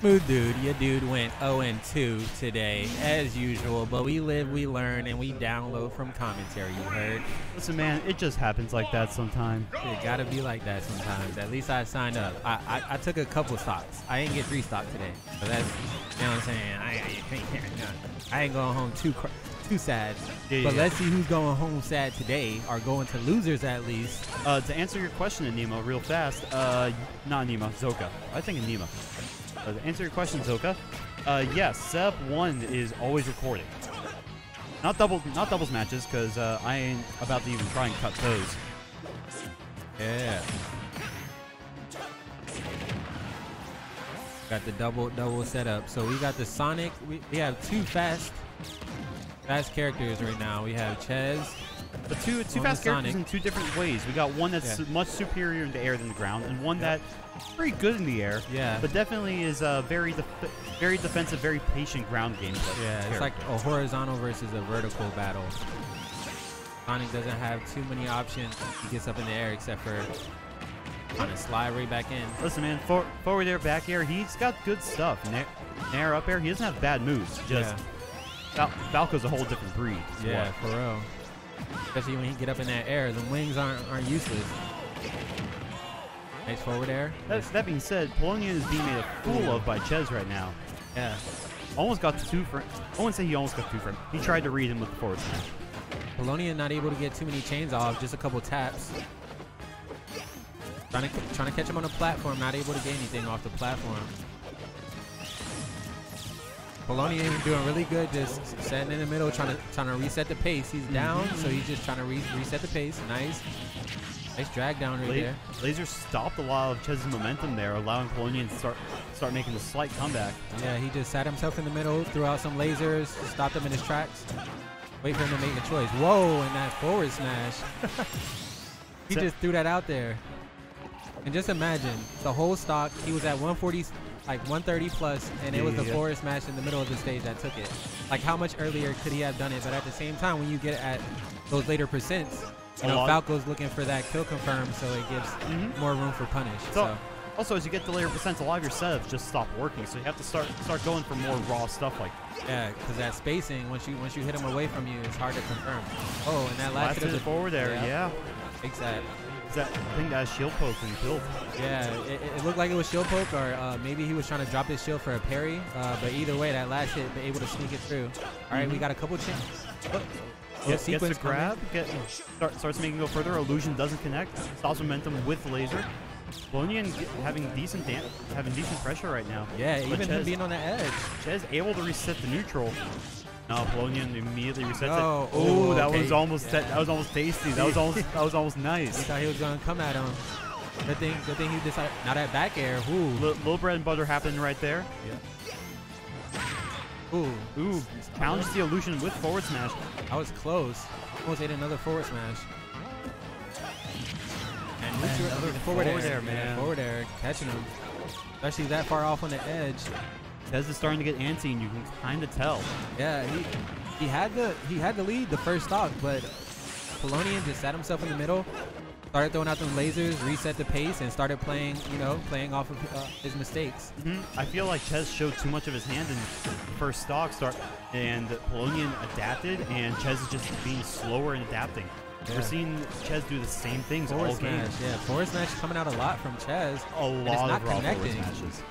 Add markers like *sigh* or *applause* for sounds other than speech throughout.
Smooth dude, your dude went 0 and 2 today, as usual. But we live, we learn, and we download from commentary. You heard? Listen, man, it just happens like that sometimes. It gotta be like that sometimes. At least I signed up. I I, I took a couple stocks. I didn't get three stocks today. But that's you know what I'm saying. I I, I ain't going home too cr- too sad. Yeah, but yeah. let's see who's going home sad today, or going to losers at least. Uh, to answer your question, Anima, real fast, uh, not Anima, Zoka. I think Anima. Uh, answer your question, Zoka, uh, yes, setup one is always recording. Not double, not doubles matches, because uh, I ain't about to even try and cut those. Yeah. Got the double double setup. So we got the Sonic. We, we have two fast fast characters right now. We have Chez. But two, two fast characters in two different ways. We got one that's Yeah. much superior in the air than the ground, and one that's pretty good in the air. Yeah. But definitely is a very, def- very defensive, very patient ground game. Yeah, it's like a horizontal versus a vertical battle. Sonic doesn't have too many options. He gets up in the air except for kind of slide right back in. Listen, man, for, forward air, back air, he's got good stuff. Nair, nair up air, he doesn't have bad moves. Just Fal- Falco's a whole different breed. Yeah, for real. Especially when he get up in that air, the wings aren't aren't useless. Nice forward air. That, that being said, Polonia is being made a fool of by Chez right now. Yeah. Almost got two for. I wouldn't say he almost got two for him. He tried to read him with the forward smash. Polonia not able to get too many chains off, just a couple taps. Trying to trying to catch him on the platform, not able to get anything off the platform. Polonia doing really good, just setting in the middle, trying to trying to reset the pace. He's mm-hmm. down, so he's just trying to re reset the pace. Nice, nice drag down right La- there. Laser stopped a lot of Chez's momentum there, allowing Pellonian to start start making a slight comeback. Yeah, he just sat himself in the middle, threw out some lasers, stopped him in his tracks. Wait for him to make a choice. Whoa, and that forward smash. *laughs* he So- just threw that out there. And just imagine, the whole stock, he was at 140, like 130 plus, and it was the yeah. forward smash in the middle of the stage that took it. Like how much earlier could he have done it? But at the same time, when you get at those later percents, you know, Falco's looking for that kill confirm, so it gives Mhm. more room for punish. So, so. also as you get to later percents, a lot of your setups just stop working. So you have to start start going for more raw stuff like Yeah, because that spacing, once you once you hit him away from you, it's hard to confirm. Oh, and that last last hit to of the the forward there. Yeah. Yeah, that. Is that I think that shield poke and he killed. Yeah, it, it looked like it was shield poke, or uh, maybe he was trying to drop his shield for a parry. Uh, but either way, that last hit, able to sneak it through. All right, we Mhm. got a couple chances. Gets, gets the grab, get, start, starts making it go further. Illusion doesn't connect. Stops momentum with laser. Pellonian ge- having decent having decent pressure right now. Yeah, But even him being on the edge. Chez able to reset the neutral. No, Pellonian immediately resets No. it. Oh, Ooh, that okay. was almost Yeah. that was almost tasty. That was almost *laughs* that was almost He nice. thought he was gonna come at him. Good thing, good thing he decided. Now that back air, ooh, Li- little bread and butter happening right there. Yeah. ooh, Ooh, challenges the illusion with forward smash. I was close. Almost ate another forward smash. And another forward, forward air, air, man. Forward air, catching him. Especially that far off on the edge. Chez is starting to get antsy, and you can kind of tell. Yeah, he he had the he had the lead the first stock, but Pellonian just sat himself in the middle, started throwing out them lasers, reset the pace, and started playing, you know, playing off of uh, his mistakes. hmm I feel like Chez showed too much of his hand in the first stock start, and Pellonian adapted, and Chez is just being slower and adapting. Yeah. We're seeing Chez do the same things Forward all smash, game. yeah, forward smash coming out a lot from Chez. A it's lot not of raw forward connecting. smashes.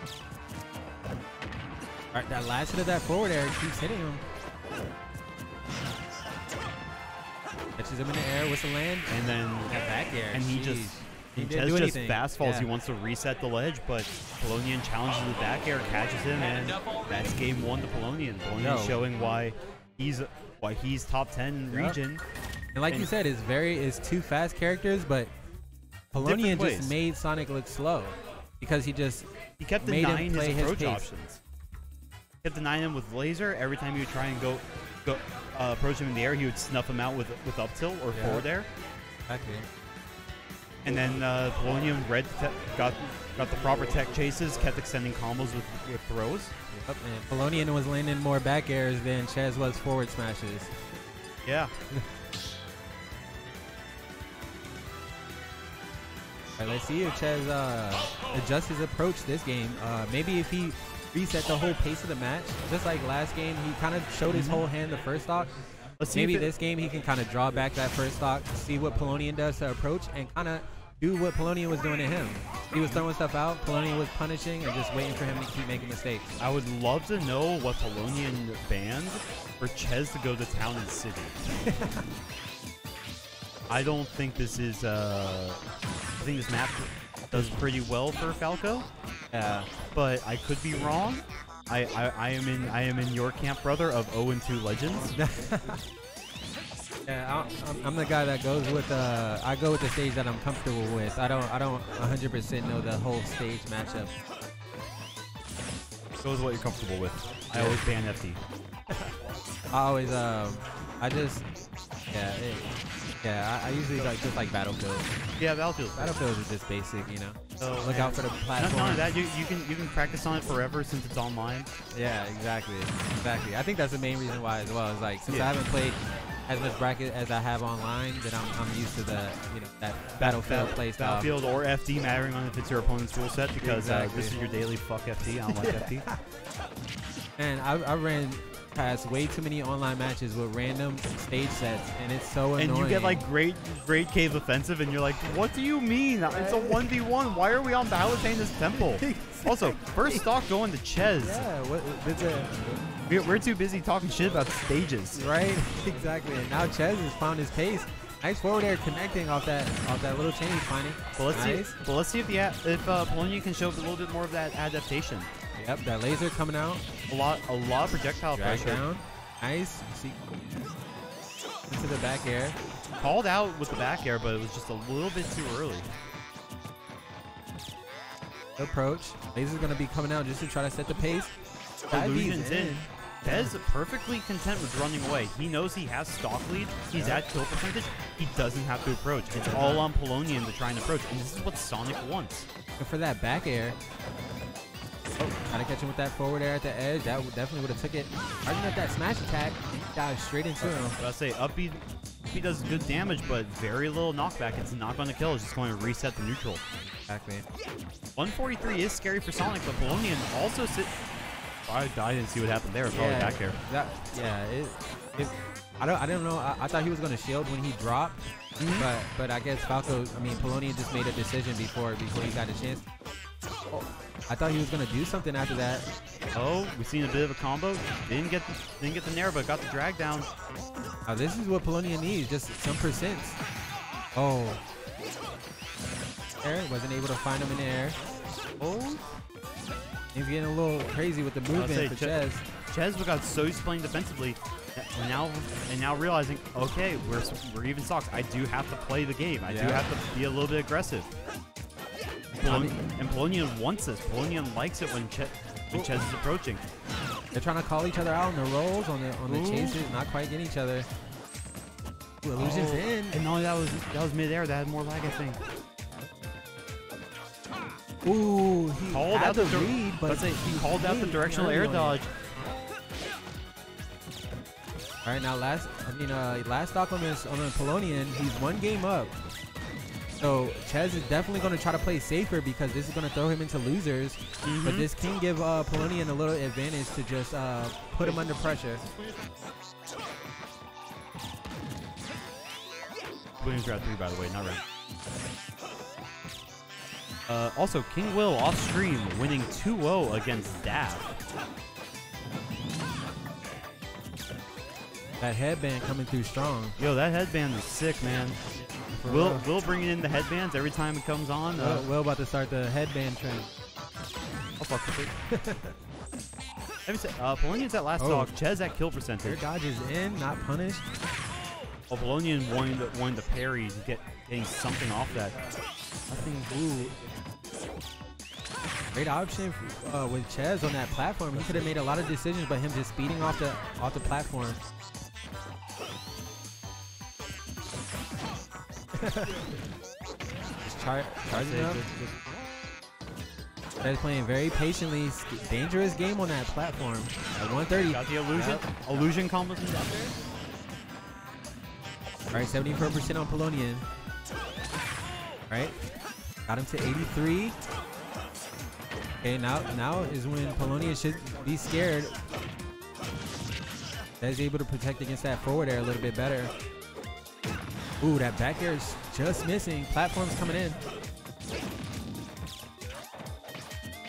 All right, that last hit of that forward air keeps hitting him. Catches him in the air, whistle land, And then that back air. and he jeez. just he and didn't Chez do just fast falls. Yeah. He wants to reset the ledge, but Pellonian challenges the back air, catches him, and that's game one to Pellonian. Pellonian Yo. showing why he's why he's top ten Yep. region. And like you said, it's very it's two fast characters, but Pellonian just made Sonic look slow because he just He kept Made him denying his his approach pace. options. Kept denying him with laser. Every time he would try and go, go uh, approach him in the air, he would snuff him out with with up tilt or Yeah. forward air. exactly. And then uh, Polonium red got got the proper tech chases, kept extending combos with, with throws. Yep, and Pellonian was landing more back airs than Chaz was forward smashes. Yeah. *laughs* All right, let's see if Chez uh, adjusts his approach this game. Uh, maybe if he reset the whole pace of the match. Just like last game, he kind of showed his whole hand the first stock. Let's Maybe this game he can kind of draw back that first stock, see what Pellonian does to approach, and kind of do what Pellonian was doing to him. He was throwing stuff out, Pellonian was punishing, and just waiting for him to keep making mistakes. I would love to know what Pellonian banned for Chez to go to Town and City. *laughs* I don't think this is. Uh, I think this map does pretty well for Falco, Yeah. but I could be wrong. I, I, I am in I am in your camp, brother, of 0 and 2 Legends. *laughs* Yeah, I- I'm, I'm the guy that goes with uh, I go with the stage that I'm comfortable with. I don't, I don't 100% know the whole stage matchup. Goes what you're comfortable with. I always ban FD. *laughs* I always, um, I just, yeah, it, yeah. I, I usually like just like Battlefield. Yeah, Battlefield. Battlefield is just basic, you know. So, Look out for the platform. *laughs* Not only that, you, you can you can practice on it forever since it's online. Yeah, exactly, exactly. I think that's the main reason why as well. Is like since Yeah. I haven't played as much bracket as I have online, that I'm, I'm used to the, you know, that Battlefield play style. Battlefield or FD, mattering on if it's your opponent's rule set, because uh, this is your daily fuck FD. I don't like *laughs* FD. And I, I ran past way too many online matches with random stage sets, and it's so annoying. And you get like great, great cave offensive, and you're like, what do you mean? It's a one v one. Why are we on Palutena's Temple? *laughs* Also, first stock going to Chez. yeah, what, it's a, We're, we're too busy talking shit about stages. right, *laughs* exactly. And now Chez has found his pace. Nice forward air connecting off that off that little chain he's finding. But let's nice. see. But let's see if the a- if uh, Polonia can show a little bit more of that adaptation. Yep, that laser coming out. A lot, a lot of projectile Drag pressure. down. Nice. See into the back air. Called out with the back air, but it was just a little bit too early. Approach. Laser's gonna be coming out just to try to set the pace. Illusions in. Dez perfectly content with running away. He knows he has stock lead. He's Yeah. at kill percentage. He doesn't have to approach. It's all on Pellonian to try and approach. And this is what Sonic wants. And for that back air. Trying to catch him with that forward air at the edge. That would definitely would have took it. Charging up that smash attack. Dive straight into him. But I say up B, he does good damage, but very little knockback. It's not going to kill. It's just going to reset the neutral. Exactly. 143 is scary for Sonic, but Pellonian also sit. I, I didn't see what happened there. Probably back there. That, yeah, it, it, I don't, I don't know. I, I thought he was gonna shield when he dropped, Mm-hmm. but, but I guess Falco. I mean, Pellonian just made a decision before, before he got a chance. Oh, I thought he was gonna do something after that. Oh, we've seen a bit of a combo. Didn't get, didn't get the nair, but got the drag down. Now this is what Polonia needs, just some percents. Oh. Air wasn't able to find him in the air. Oh. He's getting a little crazy with the say movement for Ch- Chez. Chez got so explained defensively, and now and now realizing, okay, we're we're even stocks. I do have to play the game. I do have to be a little bit aggressive. And Pellonian wants this. Pellonian likes it when Chez when Chez is approaching. They're trying to call each other out on the rolls, on the on the Ooh. chases, not quite getting each other. Ooh, illusions Oh, in. And no, that was that was midair. That had more lag, I think. Ooh, he Called had out the read, but Let's he called out the directional air dodge. All right, now last, I mean, uh, last stock on this on the Pellonian, he's one game up. So Chez is definitely going to try to play safer because this is going to throw him into losers. But Mhm. this can give uh, Pellonian a little advantage to just uh, put him under pressure. Williams at three, by the way, not red. Uh, also, King Will off stream winning 2-0 against Dav. That headband coming through strong. Yo, that headband is sick, man. Real. Will bringing in the headbands every time it comes on. Uh, Will about to start the headband trend. I'll fuck with it. *laughs* Let me say, uh, Pellonian's at last Oh. talk. Chez at kill percentage. dodge is in, not punished. Oh, Pellonian wanting to, wanting to parry, to get getting something off that. Nothing blue. Great option uh, with Chez on that platform. He could have made a lot of decisions, but him just speeding off the off the platform. *laughs* char charging up. Playing very patiently. Dangerous game on that platform. At 130. Got the illusion. Yep. Illusion combos out there. All right, 74% on Pellonian. All right, got him to 83. Okay, now now is when Polonia should be scared. That is able to protect against that forward air a little bit better. Ooh, that back air is just missing. Platform's coming in.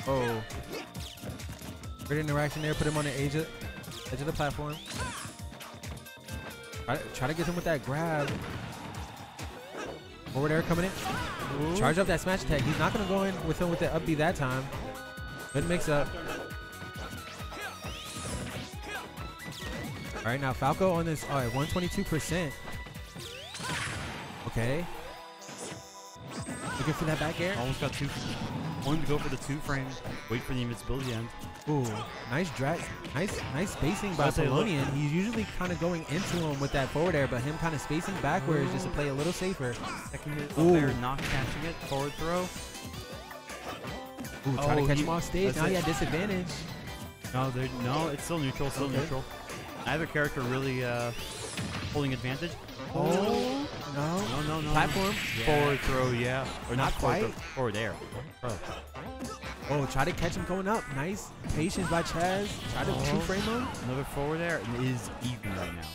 Oh. Great interaction there. Put him on the edge of, edge of the platform. Try, try to get him with that grab. Forward air coming in. Charge up that smash attack. He's not going to go in with him with the up B that time. Good mix up. All right, now Falco on this, all right, 122%. Okay. Looking for that back air. Almost got two. Wanted to go for the two frame. Wait for the invincibility end. Ooh, nice drag, nice, nice spacing by I'd say look- Pellonian. He's usually kind of going into him with that forward air, but him kind of spacing backwards just to play a little safer. Second hit Ooh. up there, not catching it. Forward throw. Ooh, try Oh, to catch he- him off stage. Now he it. had disadvantage. No, they're, no, it's still neutral. Still Okay. neutral. Neither character really uh, holding advantage. Oh, no. No, no, no. Platform. Forward throw, yeah. Or Not not, forward quite. throw, Forward air. Oh. Oh, try to catch him going up. Nice patience by Chaz. Try to uh-huh. Oh. two frame him. Another forward air and it is even right now.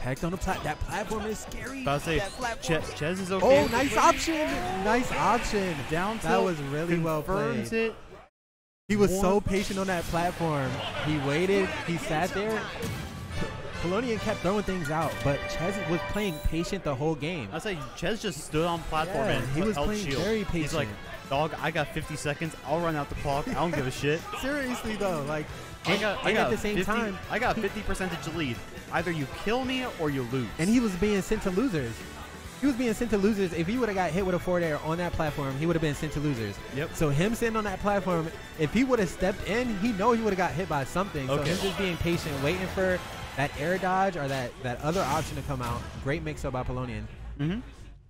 Pecked on the plat. That platform is scary. About to say, that platform. Chez, Chez is okay. Oh, nice it. option. Nice option. Down That was really well confirms played. it. He was One- so patient on that platform. He waited. He sat there. Pellonian kept throwing things out, but Chez was playing patient the whole game. I say Chez just stood on platform Yeah, and he was playing shield. very patient. He's like, dog, I got 50 seconds. I'll run out the clock. I don't give a shit. *laughs* Seriously though, like, I and, got, I got at the same 50 time, I got 50 percentage lead. Either you kill me or you lose. and he was being sent to losers. He was being sent to losers. If he would have got hit with a forward air on that platform, he would have been sent to losers. Yep. So him sitting on that platform, if he would have stepped in, he know he would have got hit by something. Okay. So him just being patient, waiting for that air dodge or that that other option to come out. Great mix up by Pellonian. Mm-hmm.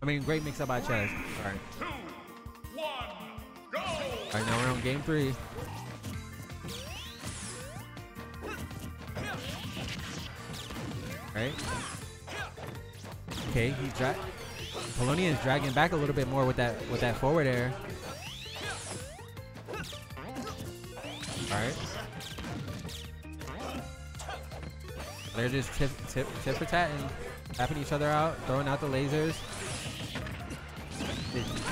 I mean, great mix up by Chez. All right. All right, now we're on game three. Right. Okay, he dra- Pellonian is dragging back a little bit more with that with that forward air. They're just tip tip tip for tat and tapping each other out, throwing out the lasers.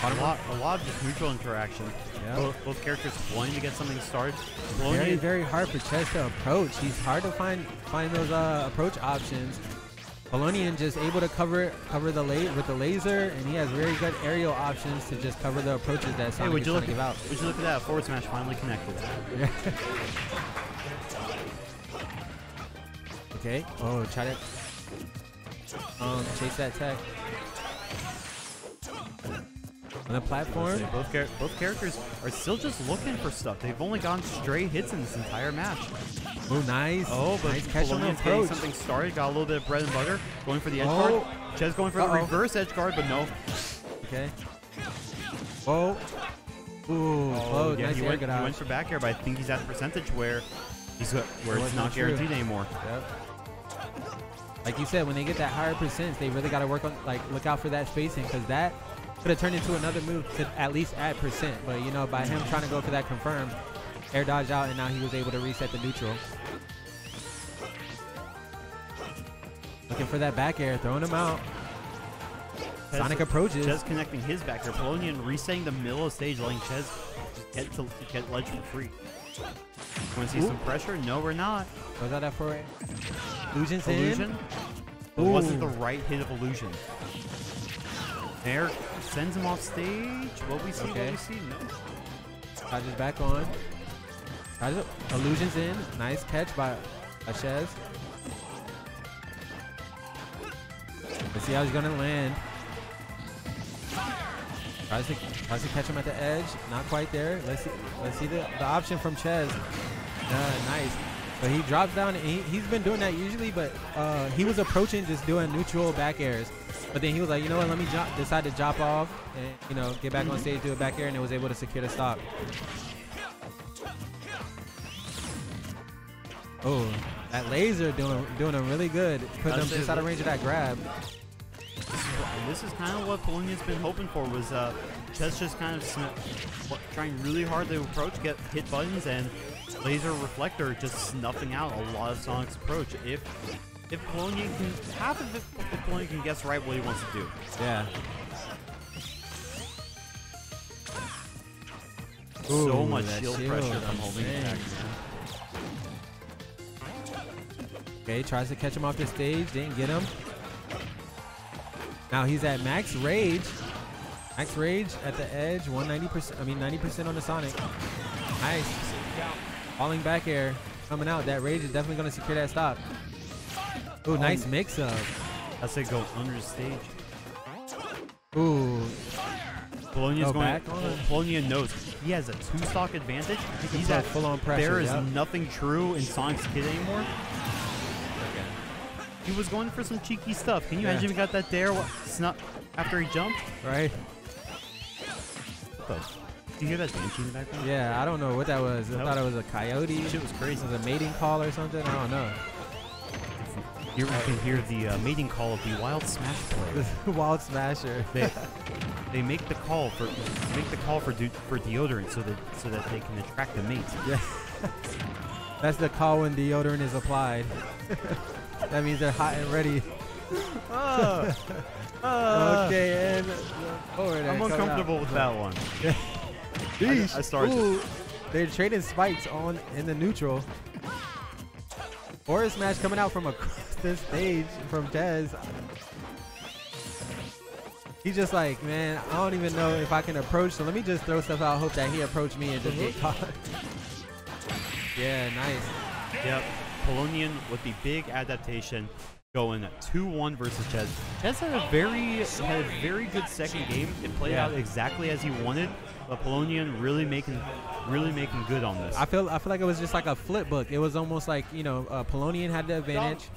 A lot, a lot of just neutral interaction. Yeah. Both, both characters wanting to get something started. Very, very hard for Chez to approach. He's hard to find find those uh, approach options. Pellonian just able to cover cover the la- with the laser, and he has very good aerial options to just cover the approaches that Hey, Sonic would you look to give at out. would you look at that forward smash finally connected? *laughs* Okay. Oh, try to um, chase that tech. On the platform. Say Both char- both characters are still just looking for stuff. They've only gone straight hits in this entire match. Oh, nice. Oh, but nice catch on the approach. something started. Got a little bit of bread and butter. Going for the edge Oh. guard. Chez going for Uh-oh. the reverse edge guard, but no. Okay. Whoa. Ooh, Oh, close. yeah, nice he went, he went for back air, but I think he's at a percentage where he's uh, where it's not true. guaranteed anymore. Yep. Like you said, when they get that higher percents, they really got to work on, like, look out for that spacing because that could have turned into another move to at least add percent. But, you know, by him trying to go for that confirm, air dodge out, and now he was able to reset the neutral. Looking for that back air, throwing him out. Sonic approaches. Chez connecting his back air. Pellonian resetting the middle of stage, letting Chez just get to get ledge for free. Want to see Ooh. some pressure? No, we're not. Was that for it? Illusion's in. Illusion. It wasn't the right hit of illusion. Air sends him off stage. What we see? Okay. What we see? No. Dodges back on. Dodges, illusions in. Nice catch by Ashez. Let's see how he's gonna land. Tries to tries to catch him at the edge. Not quite there. Let's see. Let's see the, the option from Chez. Uh, nice. But he drops down. And he, he's been doing that usually, but uh, he was approaching just doing neutral back airs. But then he was like, you know what? Let me jo- decide to drop off and you know get back on stage, do a back air, and it was able to secure the stop. Oh, that laser doing doing him really good. Putting him just out of range of that grab. This is, this is kind of what Pellonian's been hoping for was uh, Chez just kind of trying really hard to approach, get hit buttons, and Laser Reflector just snuffing out a lot of Sonic's approach. If if Pellonian can half of it, if Pellonian can guess right what he wants to do. Yeah. so Ooh, much that shield, shield, pressure from holding attack. Okay, tries to catch him off the stage, didn't get him. Now he's at max rage. Max rage at the edge, 190%, I mean 90% on the Sonic. Nice. Falling back air, coming out. That rage is definitely gonna secure that stop. Ooh, nice oh. mix up. I said go under the stage. Ooh, Polonia's Go going. back on. Polonia knows he has a two stock advantage. He's at full on pressure, There is yep. nothing true in Sonic's Kid anymore. He was going for some cheeky stuff. Can you Yeah. imagine he got that dare? What, snuff after he jumped? right? What the? Did you hear that dancing in the background? Yeah, I don't know what that was. I thought it was a coyote. Shit was crazy. It was a mating call or something. I don't know. Here we can hear the uh, mating call of the Wild Smash player. *laughs* Wild Smasher. they, *laughs* they make the call for make the call for for deodorant so that so that they can attract the mate. Yeah. *laughs* That's the call when deodorant is applied. That means they're hot and ready. Uh, *laughs* okay, and forward. I'm uncomfortable with that one. *laughs* Yeesh. I started- Ooh, they're trading spikes on in the neutral. Forest Smash coming out from across the stage from Tez. He's just like, man, I don't even know if I can approach, so let me just throw stuff out, hope that he approach me and just get caught. *laughs* yeah, nice. Yep. Pellonian with the big adaptation going 2-1 versus Chez. Chez had a very had a very good second game. It played Yeah. out exactly as he wanted, but Pellonian really making really making good on this. I feel I feel like it was just like a flip book. It was almost like you know uh, Pellonian had the advantage,